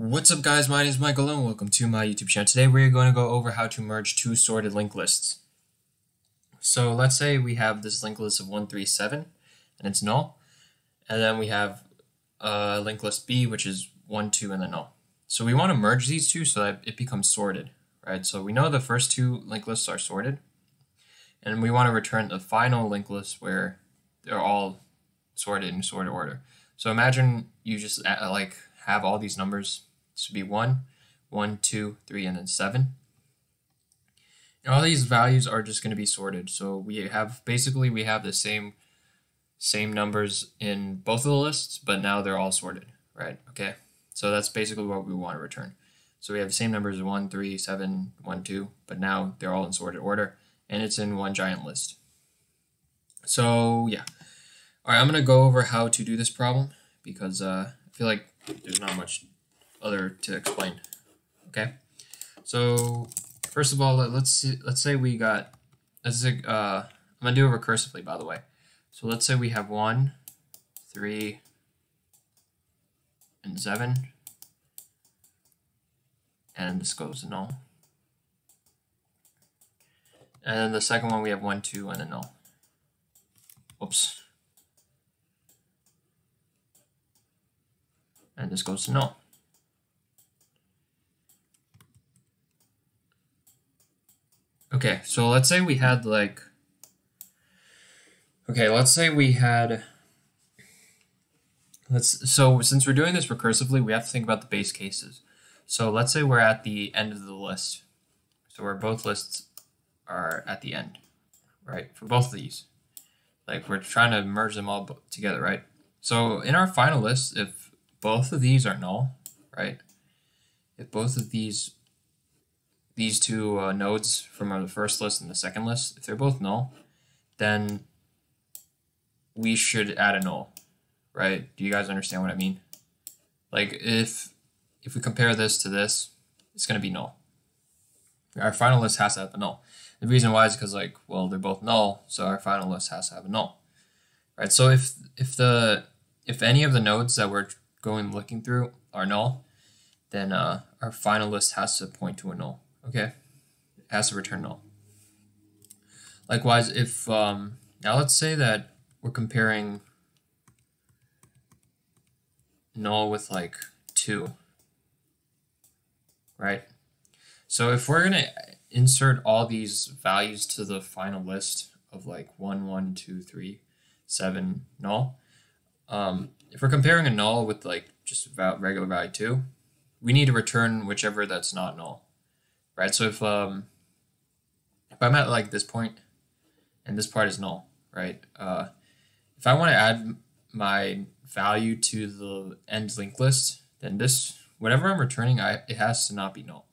What's up guys, my name is Michael and welcome to my YouTube channel. Today we're going to go over how to merge two sorted linked lists. So let's say we have this linked list of 137 and it's null. And then we have a linked list B which is 1, 2 and then null. So we want to merge these two so that it becomes sorted, right? So we know the first two linked lists are sorted. And we want to return the final linked list where they're all sorted in sorted order. So imagine you just uh, like have all these numbers. This would be 1, 1, 2, 3, and then 7. And all these values are just going to be sorted. So we have, basically we have the same same numbers in both of the lists, but now they're all sorted, right? Okay, so that's basically what we want to return. So we have the same numbers 1, 3, 7, 1, 2, but now they're all in sorted order, and it's in one giant list. So yeah. All right, I'm going to go over how to do this problem because uh, I feel like there's not much other to explain. Okay, so first of all, let's see, let's say we got let's uh, I'm gonna do it recursively by the way. So let's say we have one, three, and seven, and this goes to null. And then the second one we have one, two, and a null. Whoops. and this goes to null. Okay, so let's say we had like, okay, let's say we had, let's, so since we're doing this recursively, we have to think about the base cases. So let's say we're at the end of the list. So where both lists are at the end, right? For both of these. Like we're trying to merge them all together, right? So in our final list, if both of these are null, right? If both of these these two uh, nodes from the first list and the second list, if they're both null, then we should add a null, right? Do you guys understand what I mean? Like if if we compare this to this, it's going to be null. Our final list has to have a null. The reason why is because like, well, they're both null, so our final list has to have a null, right? So if if the if any of the nodes that we're going looking through are null, then uh, our final list has to point to a null. Okay, has to return null. Likewise, if um, now let's say that we're comparing null with like two, right? So if we're gonna insert all these values to the final list of like one, one, two, three, seven, null, um, if we're comparing a null with like just about regular value 2, we need to return whichever that's not null, right? So if um, if I'm at like this point and this part is null, right? Uh, if I want to add my value to the end linked list, then this whatever I'm returning, I it has to not be null,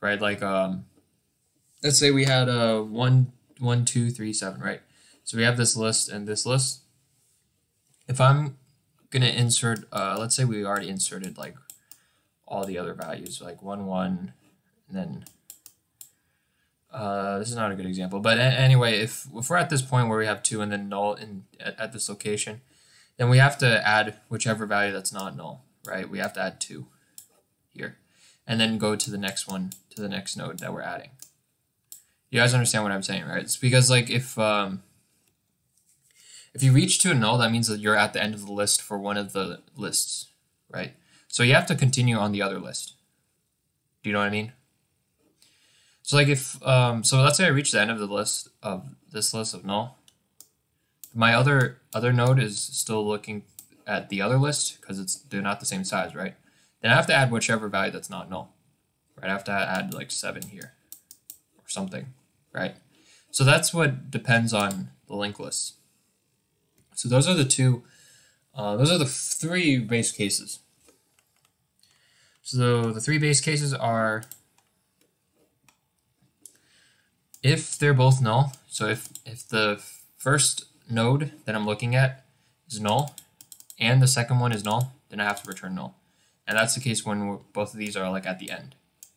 right? Like um, let's say we had a one one two three seven, right? So we have this list and this list. If I'm gonna insert, uh, let's say we already inserted like all the other values, like 1, 1, and then, uh, this is not a good example, but anyway, if, if we're at this point where we have 2 and then null in, at, at this location, then we have to add whichever value that's not null, right? We have to add 2 here, and then go to the next one, to the next node that we're adding. You guys understand what I'm saying, right? It's because like if, um, if you reach to a null, that means that you're at the end of the list for one of the lists, right? So you have to continue on the other list. Do you know what I mean? So like if, um, so let's say I reach the end of the list of this list of null. My other other node is still looking at the other list because it's they're not the same size, right? Then I have to add whichever value that's not null, right? I have to add like seven here or something, right? So that's what depends on the linked list. So those are the two, uh, those are the three base cases. So the three base cases are if they're both null, so if, if the first node that I'm looking at is null and the second one is null, then I have to return null. And that's the case when both of these are like at the end,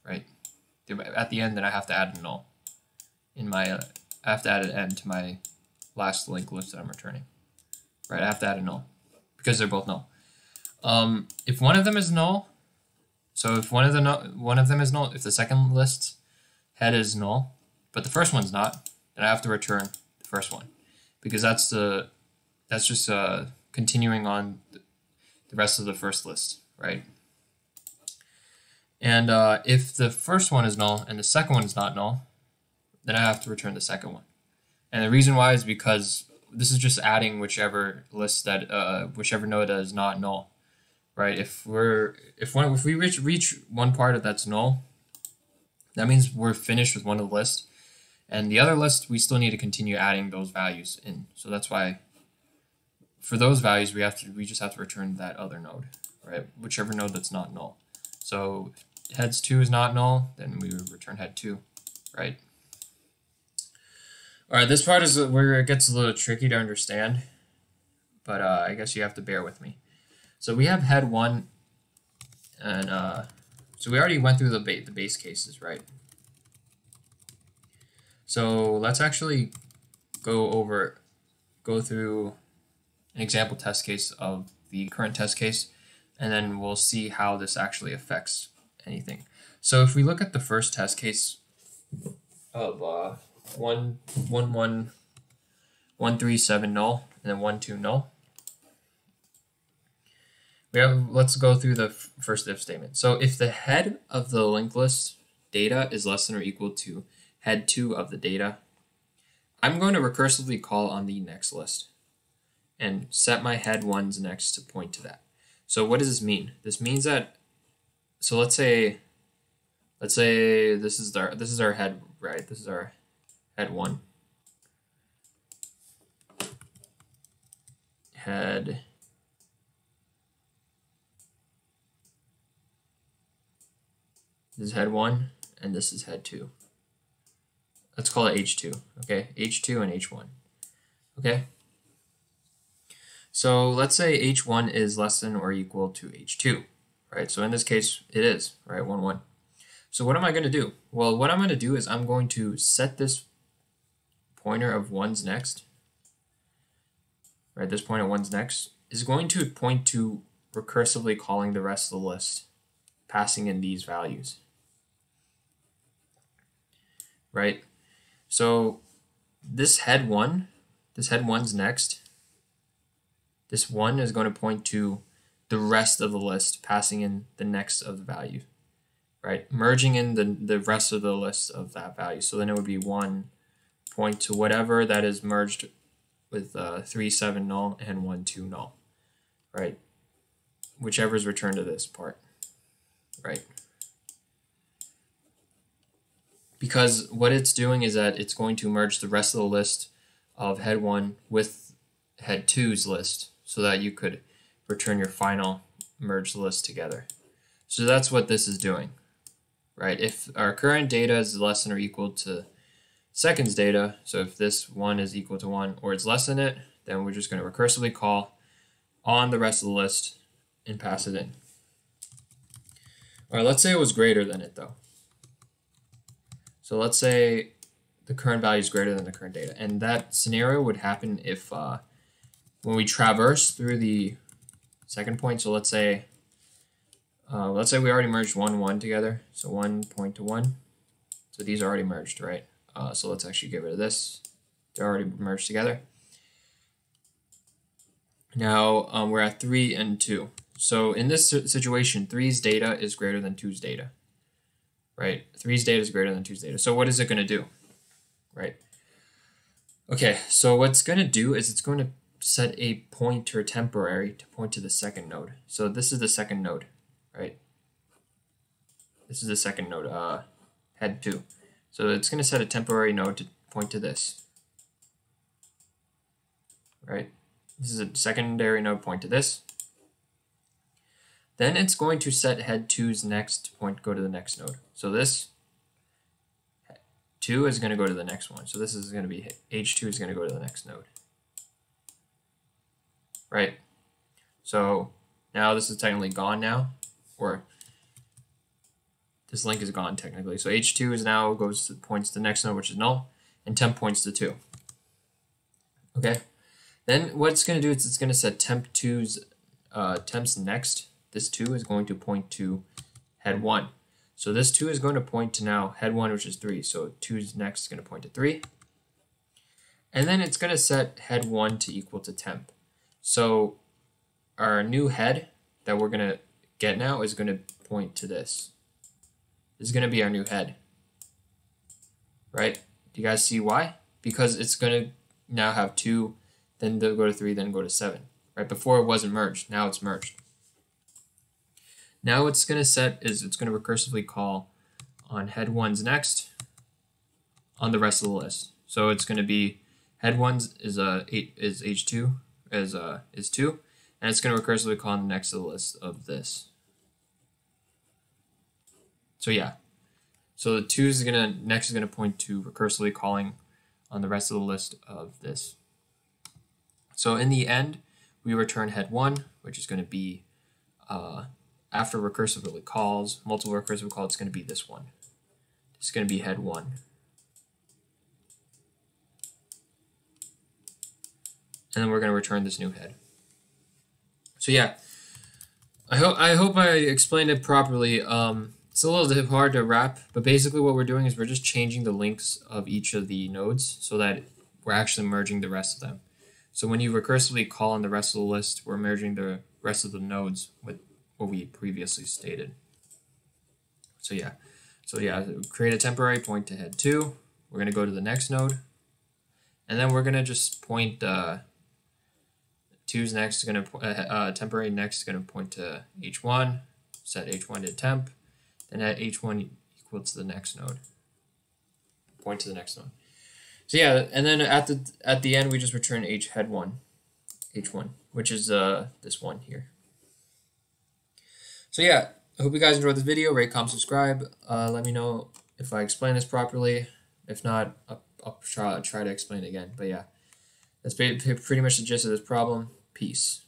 right? At the end, then I have to add a null. In my, I have to add an end to my last linked list that I'm returning right? I have to add a null because they're both null. Um, if one of them is null, So if one of the one of them is null, if the second list head is null, but the first one's not, then I have to return the first one because that's the that's just uh, continuing on the rest of the first list, right? And uh, if the first one is null and the second one is not null, then I have to return the second one. And the reason why is because this is just adding whichever list that uh, whichever node is not null, right? If we're if one if we reach reach one part of that's null, that means we're finished with one of the lists, and the other list we still need to continue adding those values in. So that's why for those values we have to we just have to return that other node, right? Whichever node that's not null. So heads two is not null, then we return head two, right? All right, this part is where it gets a little tricky to understand, but uh, I guess you have to bear with me. So we have head one, and uh, so we already went through the, ba the base cases, right? So let's actually go over, go through an example test case of the current test case, and then we'll see how this actually affects anything. So if we look at the first test case of uh, one one one one three seven null and then one two null. We have let's go through the first if statement. So if the head of the linked list data is less than or equal to head two of the data, I'm going to recursively call on the next list and set my head ones next to point to that. So what does this mean? This means that so let's say let's say this is our this is our head right this is our head one head this is head one and this is head two let's call it h2 okay h2 and h1 okay so let's say h1 is less than or equal to h2 right? So in this case, it is, right, 1, 1. So what am I going to do? Well, what I'm going to do is I'm going to set this pointer of 1's next, right, this pointer of 1's next, is going to point to recursively calling the rest of the list, passing in these values, right? So this head 1, this head 1's next, this 1 is going to point to the rest of the list, passing in the next of the value, right? Merging in the, the rest of the list of that value. So then it would be 1 point to whatever that is merged with uh, 3, 7 null and 1, 2 null, right? Whichever is returned to this part, right? Because what it's doing is that it's going to merge the rest of the list of head 1 with head 2's list so that you could return your final merged list together. So that's what this is doing, right? If our current data is less than or equal to seconds data, so if this one is equal to one or it's less than it, then we're just going to recursively call on the rest of the list and pass it in. All right, let's say it was greater than it though. So let's say the current value is greater than the current data. And that scenario would happen if uh, when we traverse through the second point. So let's say, uh, let's say we already merged one, one together. So one point to one. So these are already merged, right? Uh, so let's actually get rid of this. They're already merged together. Now um, we're at three and two. So in this situation, three's data is greater than two's data, right? Three's data is greater than two's data. So what is it going to do, right? Okay, so what's going to do is it's going to set a pointer temporary to point to the second node. So this is the second node, right? This is the second node, uh, head 2. So it's going to set a temporary node to point to this, right? This is a secondary node point to this. Then it's going to set head 2's next point go to the next node. So this 2 is going to go to the next one. So this is going to be H2 is going to go to the next node right? So now this is technically gone now, or this link is gone technically. So H2 is now goes to points to the next node, which is null, and temp points to 2. Okay, then what it's going to do is it's going to set temp 2's uh, temps next. This 2 is going to point to head 1. So this 2 is going to point to now head 1, which is 3. So 2 is next is going to point to 3. And then it's going to set head 1 to equal to temp. So our new head that we're going to get now is going to point to this. This is going to be our new head. Right? Do you guys see why? Because it's going to now have 2, then go to 3, then go to 7. Right? Before it wasn't merged. Now it's merged. Now what's going to set is it's going to recursively call on head ones next on the rest of the list. So it's going to be head ones is a uh, is h2 is uh is two, and it's going to recursively call on the next of the list of this. So yeah, so the two is going to next is going to point to recursively calling on the rest of the list of this. So in the end, we return head one, which is going to be uh, after recursively calls, multiple recursive calls, it's going to be this one. It's going to be head 1. And then we're going to return this new head. So yeah, I hope I hope I explained it properly. Um, it's a little bit hard to wrap, but basically what we're doing is we're just changing the links of each of the nodes so that we're actually merging the rest of them. So when you recursively call on the rest of the list, we're merging the rest of the nodes with what we previously stated. So yeah, so yeah, create a temporary point to head 2. We're going to go to the next node. And then we're going to just point, uh, two's next is to, uh, uh, temporary next is going to point to h1, set h1 to temp, then at h1 equal to the next node. Point to the next node. So yeah, and then at the at the end we just return h head 1, h1, which is uh this one here. So yeah, I hope you guys enjoyed this video. Rate, comment, subscribe. Uh, let me know if I explain this properly. If not, I'll, I'll try, try to explain it again. But yeah, that's pretty much the gist of this problem. Peace.